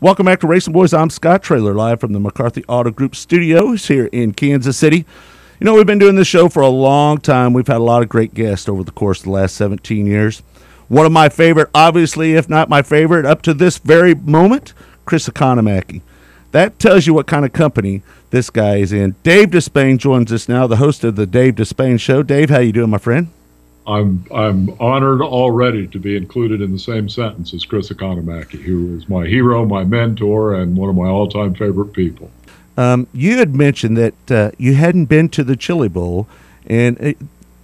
Welcome back to RacinBoys. I'm Scott Trailer, live from the McCarthy Auto Group studios here in Kansas City. You know, we've been doing this show for a long time. We've had a lot of great guests over the course of the last 17 years. One of my favorite, obviously, if not my favorite, up to this very moment, Chris Economaki. That tells you what kind of company this guy is in. Dave Despain joins us now, the host of the Dave Despain Show. Dave, how you doing, my friend? I'm I'm honored already to be included in the same sentence as Chris Economaki, who is my hero, my mentor, and one of my all-time favorite people. Um, you had mentioned that uh, you hadn't been to the Chili Bowl, and it,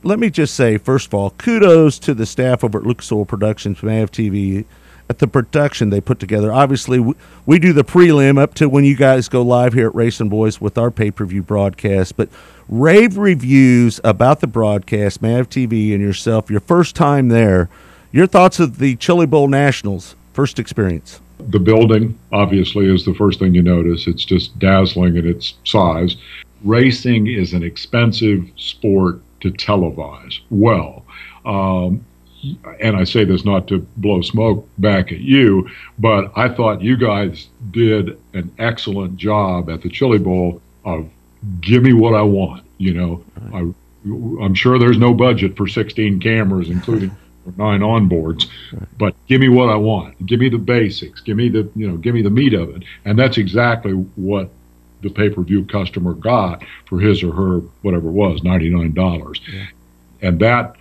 let me just say, first of all, kudos to the staff over at Lucas Oil Productions, MAV TV, at the production they put together. Obviously, we, we do the prelim up to when you guys go live here at RacinBoys with our pay-per-view broadcast, but rave reviews about the broadcast, MAV TV, and yourself. Your first time there. Your thoughts of the Chili Bowl Nationals first experience? The building, obviously, is the first thing you notice. It's just dazzling in its size. Racing is an expensive sport to televise well. Um, and I say this not to blow smoke back at you, but I thought you guys did an excellent job at the Chili Bowl of give me what I want. You know, I, I'm sure there's no budget for 16 cameras, including nine onboards, but give me what I want. Give me the basics. Give me the you know, give me the meat of it, and that's exactly what the pay-per-view customer got for his or her whatever it was, ninety-nine dollars, yeah. and that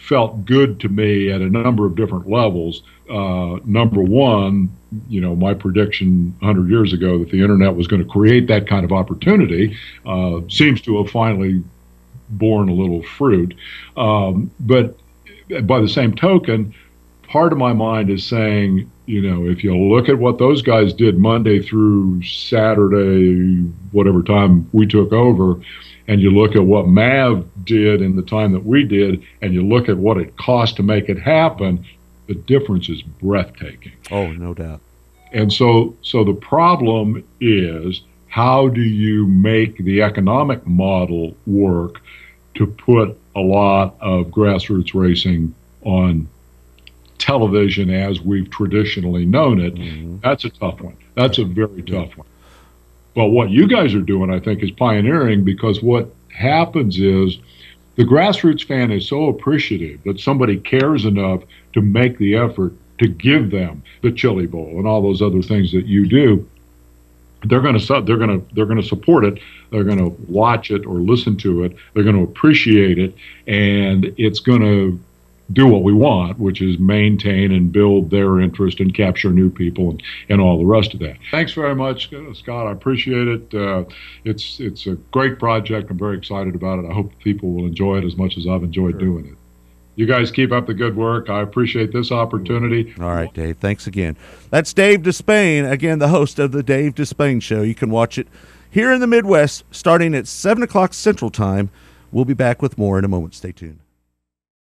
felt good to me at a number of different levels. Uh, number one, you know, my prediction 100 years ago that the internet was going to create that kind of opportunity uh, seems to have finally borne a little fruit. Um, but by the same token, part of my mind is saying, you know, if you look at what those guys did Monday through Saturday, whatever time we took over, and you look at what Mav did in the time that we did, and you look at what it cost to make it happen, the difference is breathtaking. Oh, no doubt. And so, so the problem is how do you make the economic model work to put a lot of grassroots racing on television as we've traditionally known it? Mm-hmm. That's a tough one. That's a very tough one. But what you guys are doing, I think, is pioneering because what happens is the grassroots fan is so appreciative that somebody cares enough to make the effort to give them the chili bowl and all those other things that you do. They're going to they're going to they're going to support it. They're going to watch it or listen to it. They're going to appreciate it. And it's going to do what we want, which is maintain and build their interest and capture new people and, and all the rest of that. Thanks very much, Scott. I appreciate it. Uh, it's it's a great project. I'm very excited about it. I hope people will enjoy it as much as I've enjoyed sure. doing it. You guys keep up the good work. I appreciate this opportunity. All right, Dave. Thanks again. That's Dave Despain, again, the host of the Dave Despain Show. You can watch it here in the Midwest starting at 7 o'clock Central Time. We'll be back with more in a moment. Stay tuned.